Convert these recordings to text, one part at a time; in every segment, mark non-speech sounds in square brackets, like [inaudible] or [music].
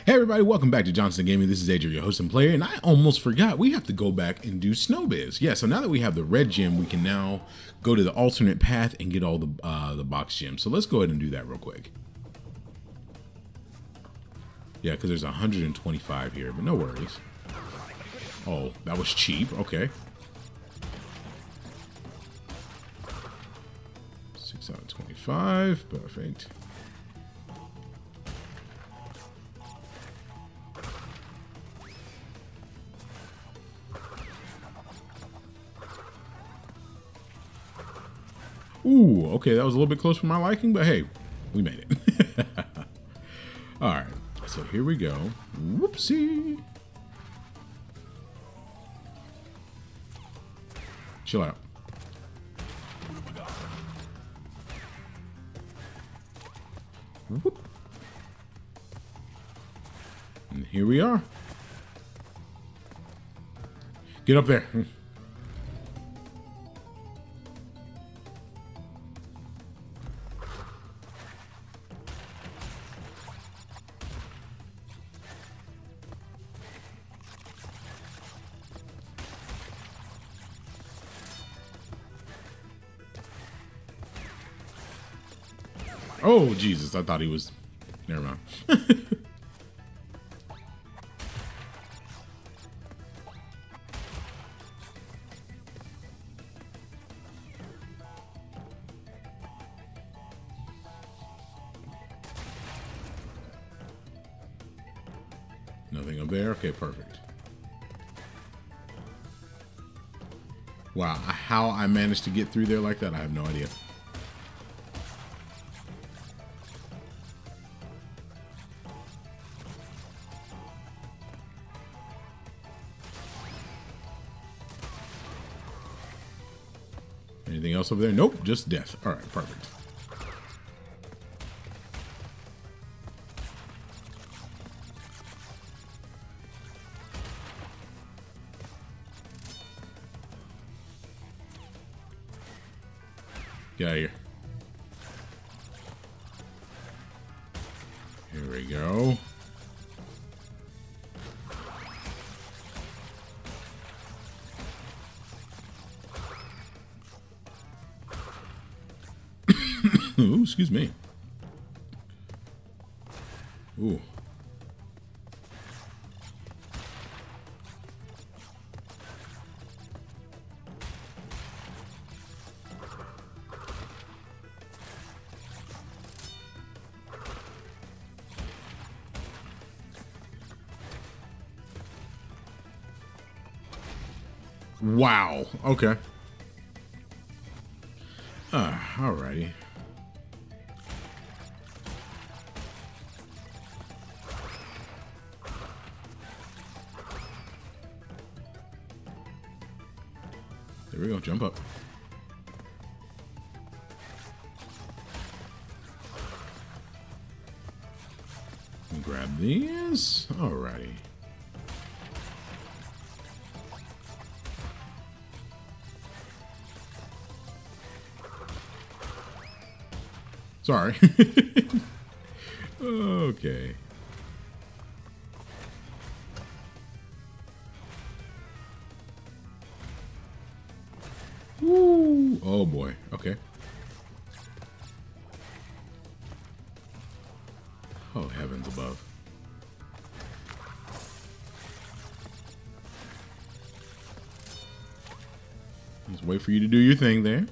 Hey everybody, welcome back to Johnson Gaming. This is Adrian, your host and player, and I almost forgot we have to go back and do Snowbiz. Yeah, so now that we have the red gem, we can now go to the alternate path and get all the uh, the box gems. So let's go ahead and do that real quick. Yeah, because there's 125 here, but no worries. Oh, that was cheap. Okay. Six out of 25. Perfect. Ooh, okay, that was a little bit close for my liking, but hey, we made it. [laughs] All right, so here we go. Whoopsie. Chill out. Whoop. And here we are. Get up there. [laughs] Jesus. I thought he was... Never mind. [laughs] Nothing up there? Okay, perfect. Wow, how I managed to get through there like that, I have no idea. Anything else over there? Nope, just death. All right, perfect. Excuse me. Ooh. Wow. Okay. Uh, alrighty. Jump up. Grab these. Alrighty. Sorry. [laughs] okay. For you to do your thing there.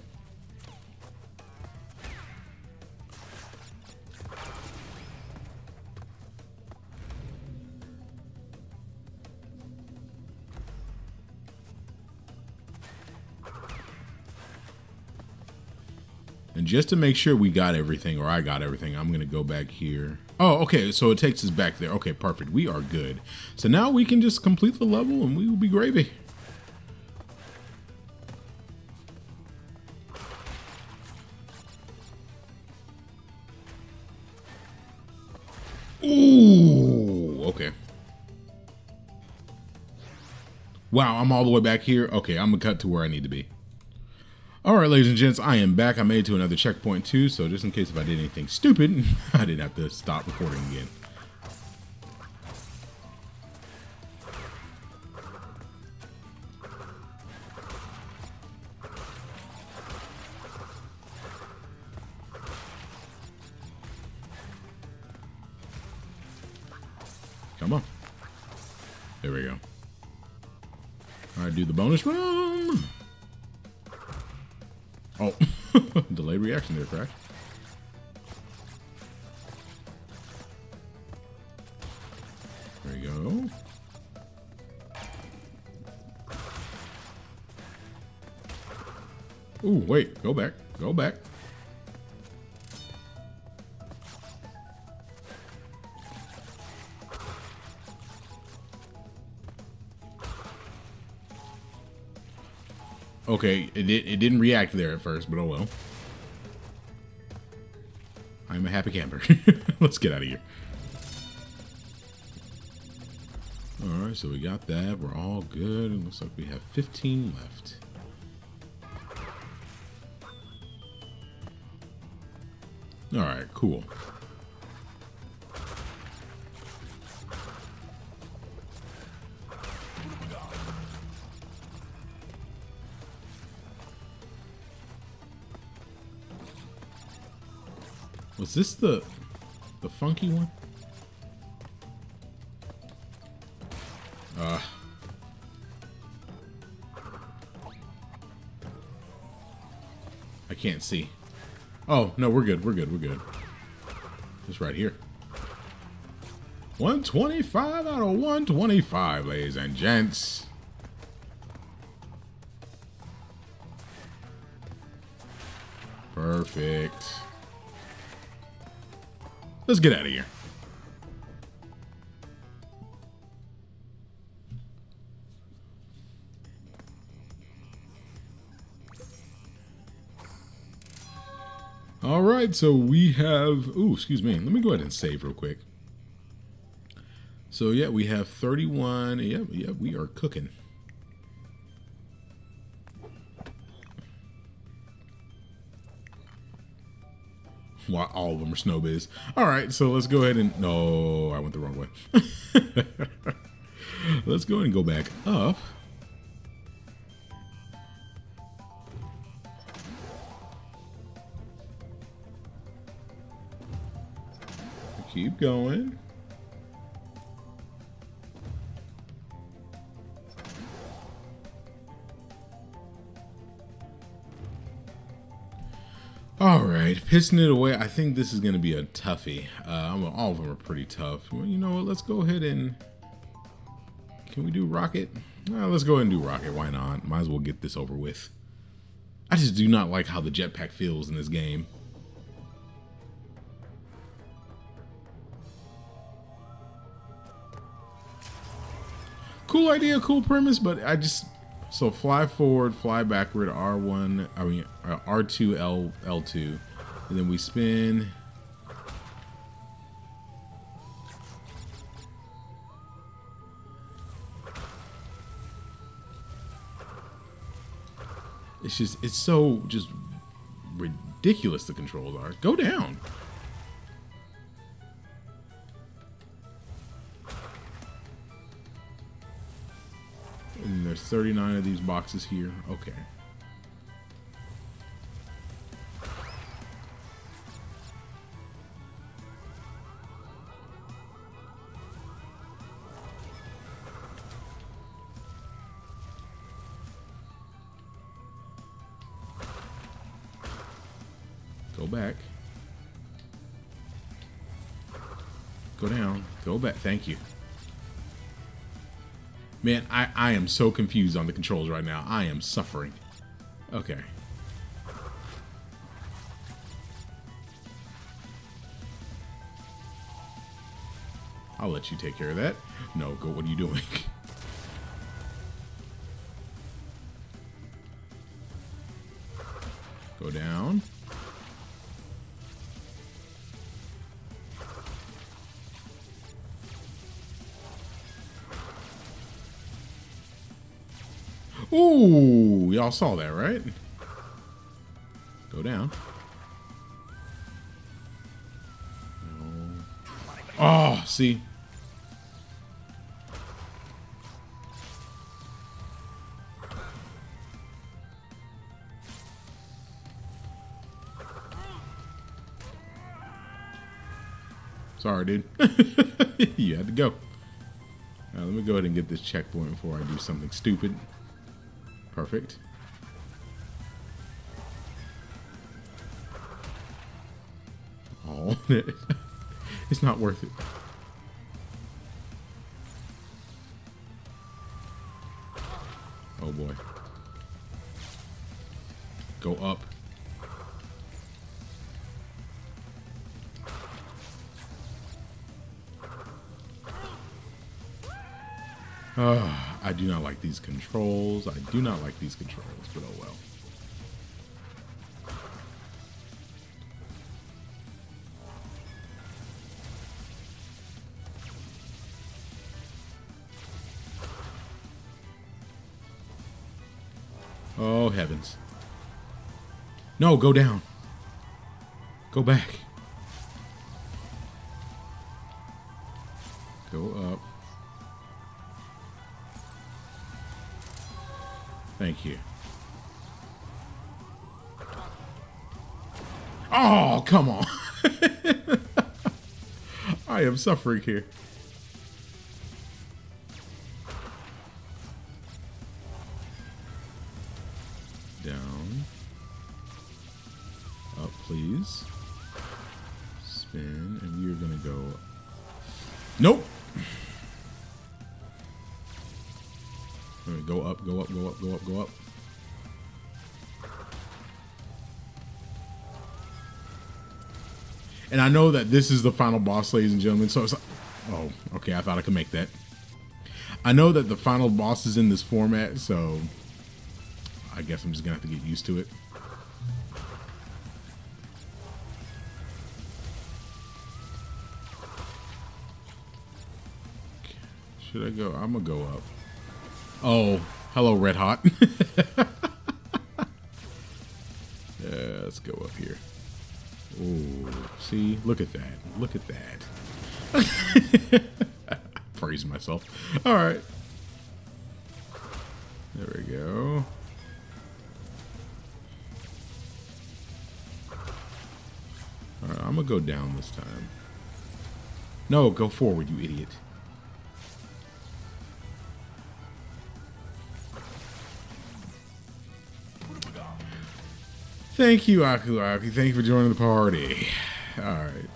And just to make sure we got everything, or I got everything, I'm going to go back here. Oh, okay, so it takes us back there. Okay, perfect. We are good. So now we can just complete the level and we will be gravy. Wow, I'm all the way back here. Okay, I'm gonna cut to where I need to be. All right, ladies and gents, I am back. I made it to another checkpoint too, so just in case if I did anything stupid, [laughs] I didn't have to stop recording again. Come on. There we go. All right, do the bonus room. Oh, [laughs] delayed reaction there, crack. There you go. Ooh, wait, go back, go back. Okay, it, it didn't react there at first, but oh well. I'm a happy camper. [laughs] Let's get out of here. Alright, so we got that. We're all good. It looks like we have 15 left. Alright, cool. Was this the the funky one? Uh I can't see. Oh, no, we're good. We're good. We're good. Just right here. 125 out of 125, ladies and gents. Perfect. Let's get out of here. All right, so we have, oh, excuse me. Let me go ahead and save real quick. So yeah, we have 31. Yeah, yeah, we are cooking. Why all of them are snowbiz. All right, so let's go ahead and no, I went the wrong way. [laughs] let's go ahead and go back up. Keep going. Pissing it away. I think this is going to be a toughie. Uh, all of them are pretty tough. Well, you know what? Let's go ahead and... Can we do Rock It? Well, let's go ahead and do Rock It. Why not? Might as well get this over with. I just do not like how the jetpack feels in this game. Cool idea, cool premise, but I just so fly forward, fly backward, R1, I mean uh, R2, L, L2. And then we spin. It's just, it's so just ridiculous the controls are. Go down. And there's 39 of these boxes here. Okay. Thank you. Man, I, I am so confused on the controls right now. I am suffering. Okay. I'll let you take care of that. No, go, what are you doing? [laughs] go down. Ooh, y'all saw that, right? Go down. Oh, see? Sorry, dude. [laughs] you had to go. let me go ahead and get this checkpoint before I do something stupid. Perfect. Oh, [laughs] it's not worth it. Oh boy. Go up. Uh, I do not like these controls. I do not like these controls, but oh well. Oh, heavens. No, go down. Go back. Suffering here. Down. Up, please. Spin, and we are to go... Nope. go up, go up, go up, go up, go up. And I know that this is the final boss, ladies and gentlemen. So it's like, oh, okay. I thought I could make that. I know that the final boss is in this format, so I guess I'm just gonna have to get used to it. Should I go? I'm gonna go up. Oh, hello, Red Hot. [laughs] yeah, let's go up here. See, look at that. Look at that. [laughs] Praise myself. All right. There we go. All right, I'm gonna go down this time. No, go forward, you idiot. Thank you, Aku Aku. Thank you for joining the party. All right.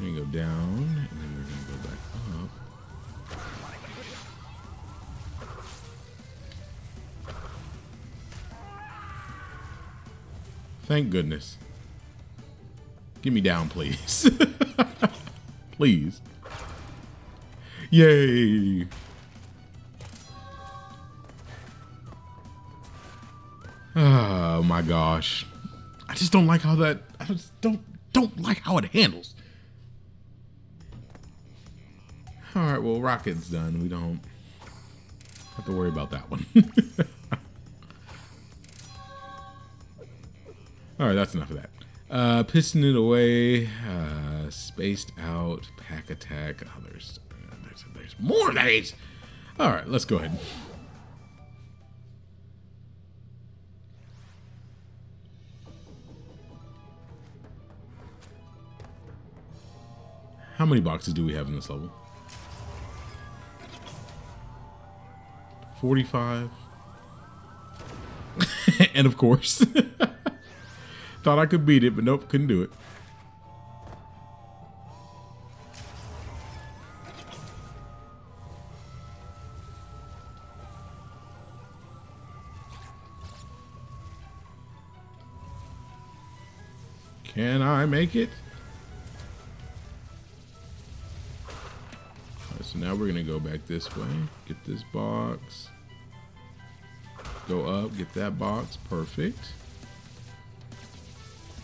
Gonna go down, and then we're gonna go back up. Thank goodness. Get me down, please. [laughs] please. Yay. My gosh. I just don't like how that I just don't don't like how it handles. Alright, well Rock It's done. We don't have to worry about that one. [laughs] Alright, that's enough of that. Uh, piston it away, uh, spaced out, pack attack. Oh, there's, there's, there's more of these. All right, let's go ahead. How many boxes do we have in this level? 45. [laughs] and of course. [laughs] Thought I could beat it, but nope, couldn't do it. Can I make it? Now we're gonna go back this way. Get this box. Go up, get that box. Perfect.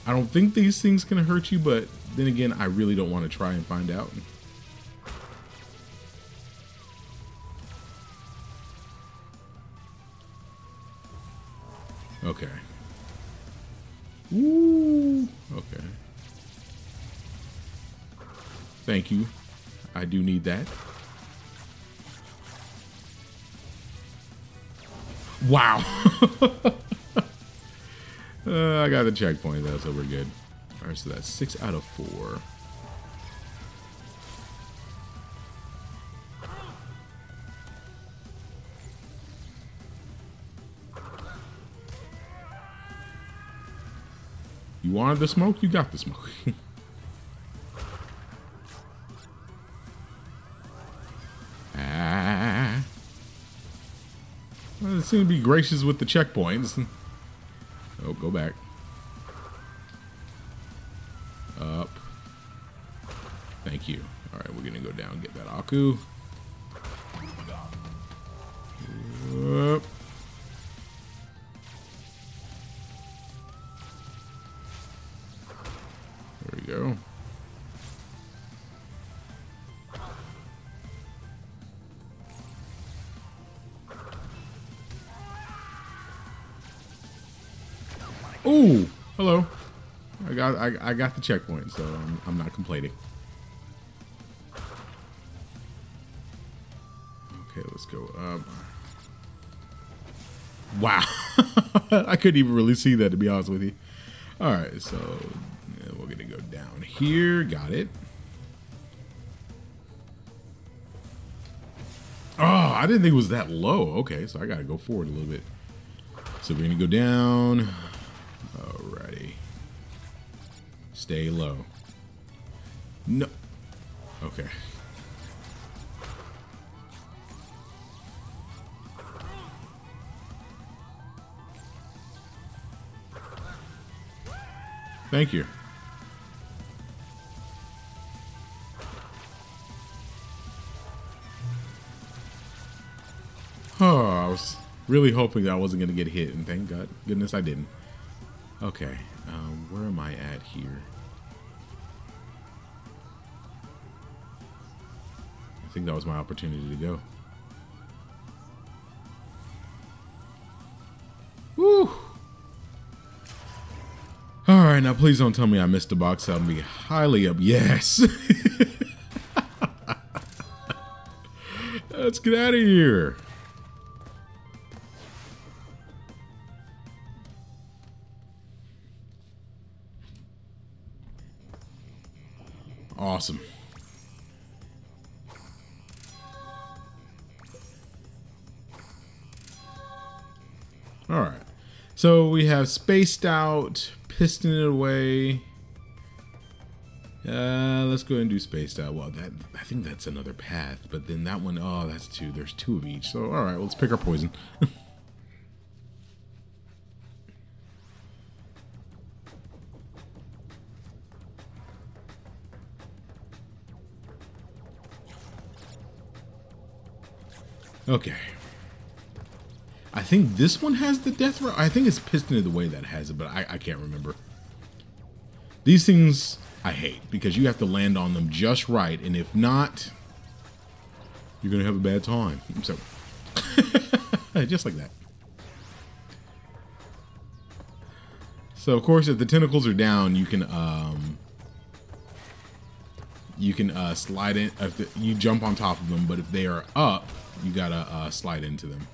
I don't think these things can hurt you, but then again, I really don't want to try and find out. Okay. Ooh. Okay. Thank you. I do need that. Wow. [laughs] uh, I got the checkpoint though, so we're good. All right, so that's six out of four. You wanted the smoke, you got the smoke. [laughs] Seemed to be gracious with the checkpoints. [laughs] Oh, go back. Up. Thank you. All right, we're gonna go down and get that Aku. Got I, I got the checkpoint, so I'm, I'm not complaining. Okay, let's go up. Wow, [laughs] I couldn't even really see that to be honest with you. All right, so we're gonna go down here. Got it. Oh, I didn't think it was that low. Okay, so I gotta go forward a little bit. So we're gonna go down. Stay low. No. Okay. Thank you. Oh, I was really hoping that I wasn't going to get hit, and thank God, goodness I didn't. Okay, um, where am I at here? Think that was my opportunity to go. Woo! All right, now please don't tell me I missed the box. I'll be highly up. Yes. [laughs] Let's get out of here. All right. So we have spaced out, piston it away. Uh, let's go and do spaced out. Well, that I think that's another path, but then that one, oh, that's two. There's two of each. So all right, well, let's pick our poison. [laughs] Okay. I think this one has the death route. I think it's Piston It Away that has it, but I, I can't remember. These things I hate because you have to land on them just right, and if not, you're gonna have a bad time. So, [laughs] just like that. So of course, if the tentacles are down, you can um, you can uh, slide in. If the, you jump on top of them, but if they are up, you gotta uh, slide into them.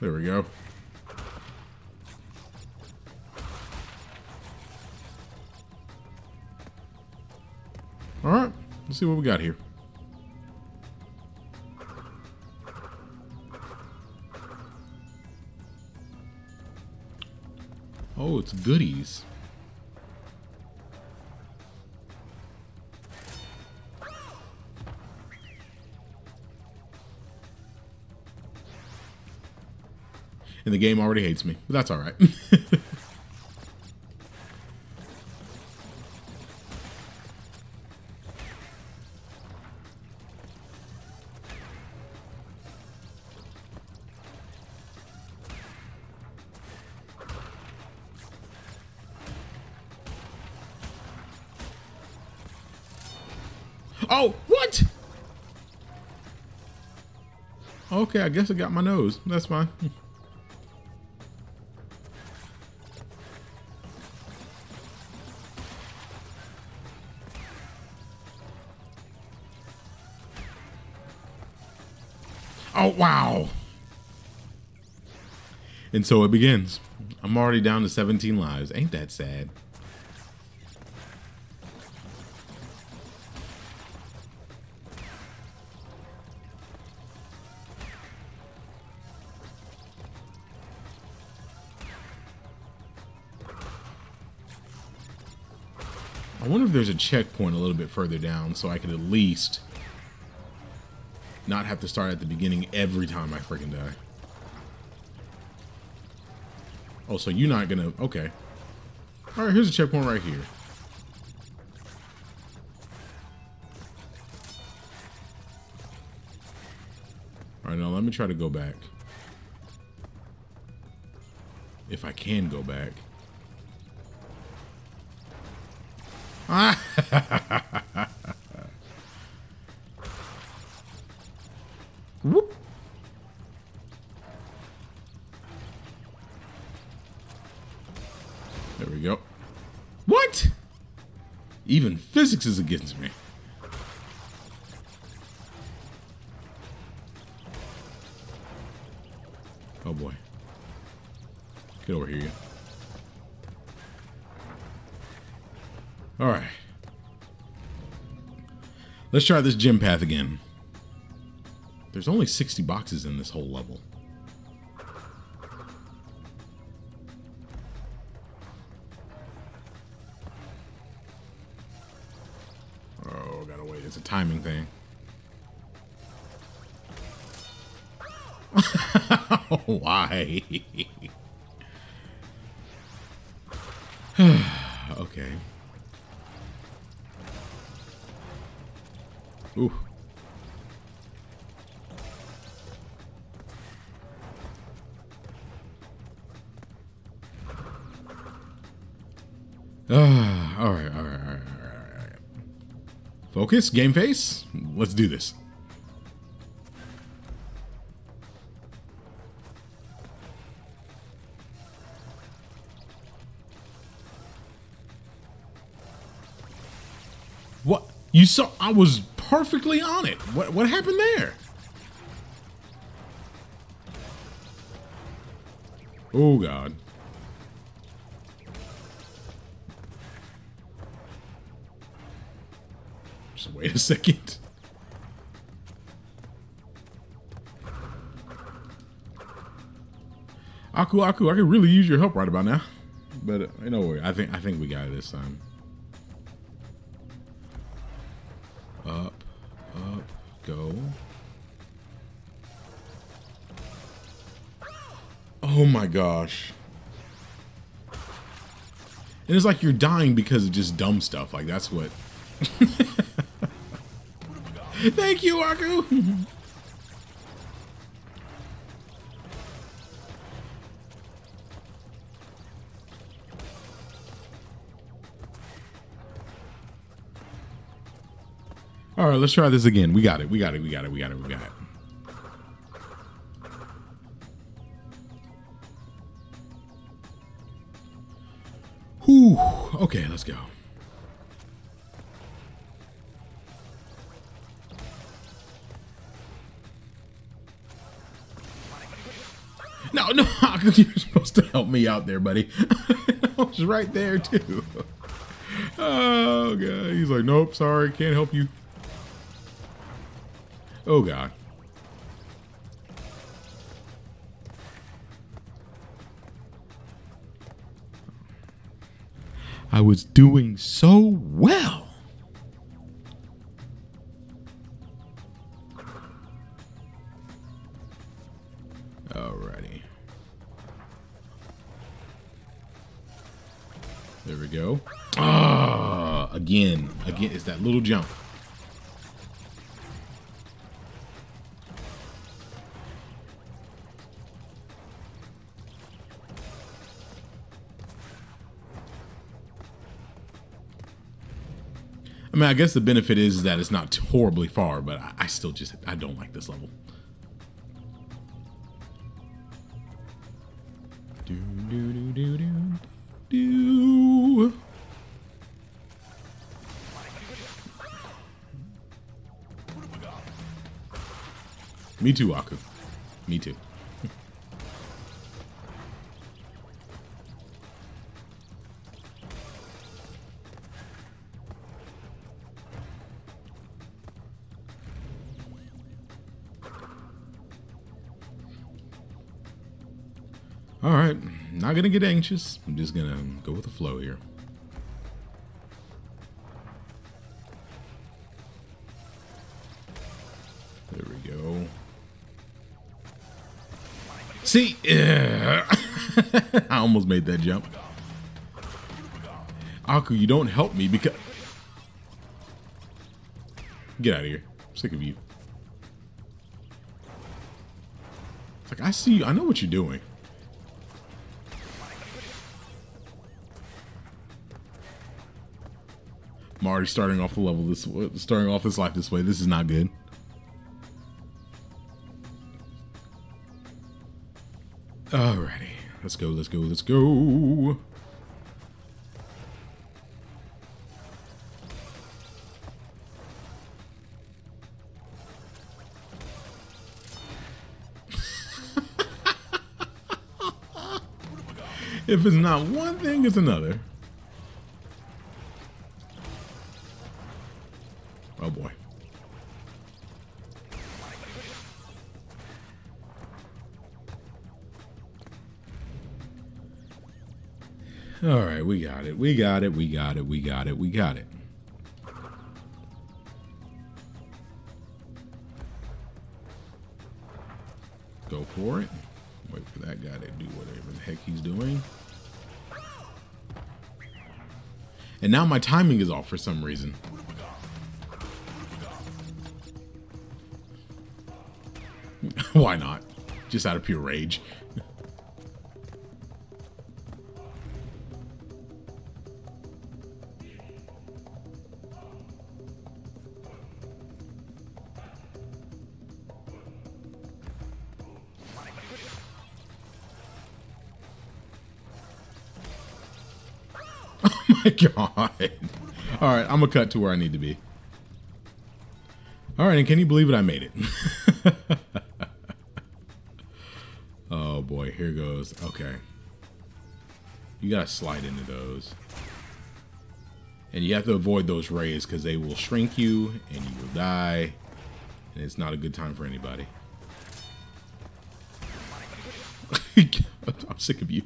There we go. All right, let's see what we got here. Oh, it's goodies. And the game already hates me, but that's all right. [laughs] Oh, what? Okay, I guess I got my nose. That's fine. [laughs] wow. And so it begins. I'm already down to 17 lives. Ain't that sad? I wonder if there's a checkpoint a little bit further down so I could at least not have to start at the beginning every time I freaking die. Oh, so you're not gonna... Okay. Alright, here's a checkpoint right here. Alright, now let me try to go back. If I can go back. Whoop. Physics is against me. Oh boy. Get over here. All right. Let's try this gem path again. There's only 60 boxes in this whole level. Timing thing. [laughs] Why? [sighs] okay. Ooh. Uh, [sighs] all right, Focus, game face. Let's do this. What? You saw I was perfectly on it. What what happened there? Oh god. Just wait a second. Aku Aku, I could really use your help right about now. But uh, you know, I think I think we got it this time. Up, up, go. Oh my gosh. And it's like you're dying because of just dumb stuff. Like that's what. [laughs] Thank you, Aku. All right, let's try this again. We got it. We got it. We got it. We got it. We got it. Whew. Okay, let's go. No, no, [laughs] you're supposed to help me out there, buddy. [laughs] I was right there too. Oh god, he's like, nope, sorry, can't help you. Oh god. I was doing so well. Again, again, it's that little jump. I mean, I guess the benefit is that it's not horribly far, but I, I still just I don't like this level. Me too, Aku. Me too. All right, not gonna get anxious. I'm just gonna go with the flow here. See, yeah. [laughs] I almost made that jump. Aku, you don't help me because. Get out of here. I'm sick of you. It's like, I see you. I know what you're doing. I'm already starting off the level this starting off this life this way. This is not good. Alrighty. Let's go, let's go, let's go. [laughs] if it's not one thing, it's another. Right, we got it. We got it. We got it. We got it. We got it. Go for it. Wait for that guy to do whatever the heck he's doing. And now my timing is off for some reason. [laughs] Why not? Just out of pure rage. [laughs] [laughs] my god. All right, I'm gonna cut to where I need to be. All right, and can you believe it? I made it. [laughs] oh boy, here goes. Okay. You gotta slide into those. And you have to avoid those rays because they will shrink you and you will die. And it's not a good time for anybody. [laughs] I'm sick of you.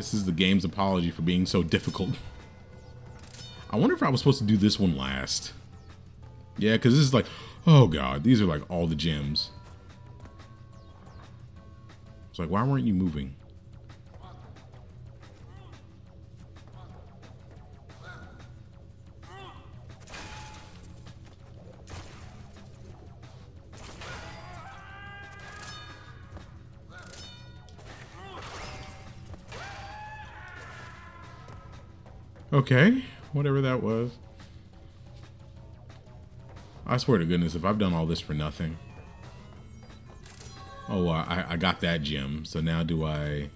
This is the game's apology for being so difficult. I wonder if I was supposed to do this one last. Yeah, because this is like, oh god, these are like all the gems. It's like, why weren't you moving? Okay, whatever that was. I swear to goodness, if I've done all this for nothing. Oh, I, I got that gem. So now do I...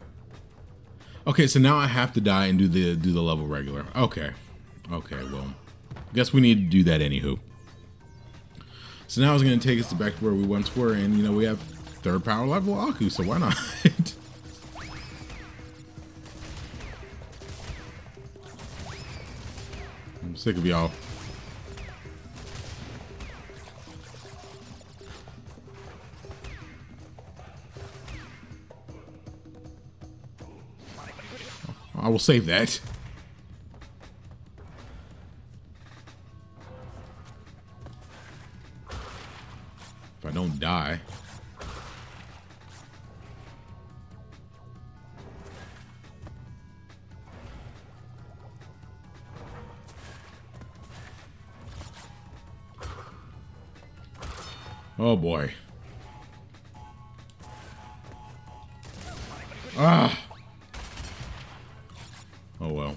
Okay, so now I have to die and do the do the level regular. Okay. Okay, well, guess we need to do that anywho. So now it's going to take us back to where we once were, and, you know, we have third power level Aku, so why not? [laughs] sick of y'all. I will save that. Oh boy. Ah. Oh well.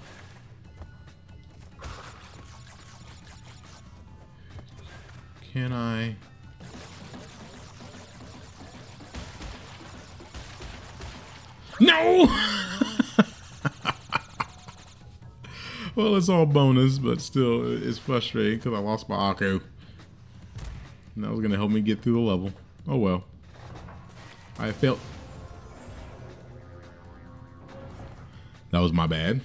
Can I? No! [laughs] well, it's all bonus, but still, it's frustrating because I lost my Aku. Was going to help me get through the level. Oh well. I felt... That was my bad.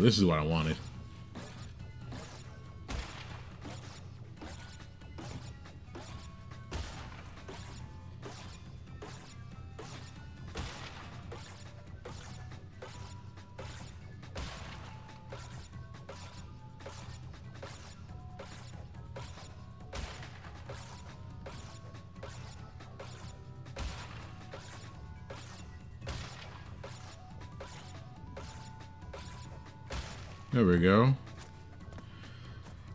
This is what I wanted. There we go. All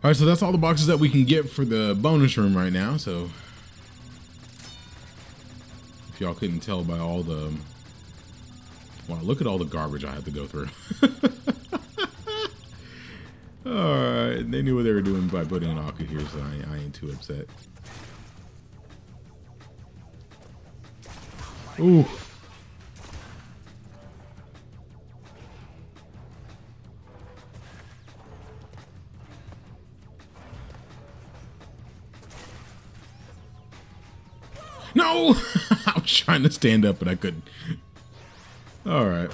right, so that's all the boxes that we can get for the bonus room right now. So if y'all couldn't tell by all the, wow, look at all the garbage I had to go through. [laughs] all right, they knew what they were doing by putting an Aku here, so I, I ain't too upset. Ooh. Trying to stand up, but I couldn't. All right.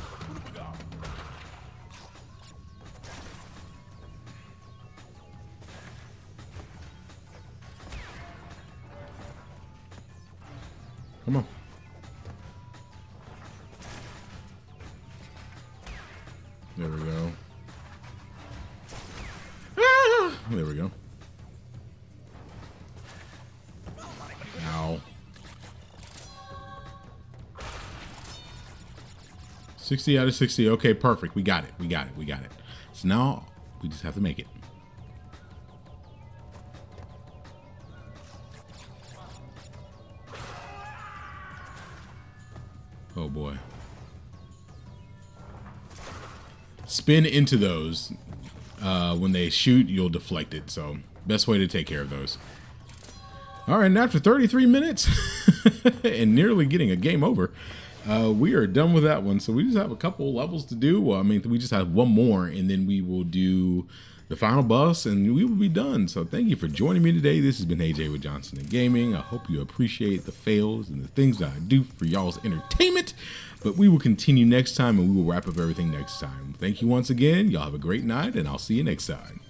60 out of 60. Okay, perfect. We got it. We got it. We got it. So now we just have to make it. Oh boy. Spin into those. Uh, when they shoot, you'll deflect it. So best way to take care of those. All right, and after 33 minutes [laughs] and nearly getting a game over, uh, we are done with that one. So we just have a couple levels to do. Well, I mean, we just have one more, and then we will do the final boss, and we will be done. So thank you for joining me today. This has been AJ with Johnson and Gaming. I hope you appreciate the fails and the things that I do for y'all's entertainment. But we will continue next time, and we will wrap up everything next time. Thank you once again. Y'all have a great night, and I'll see you next time.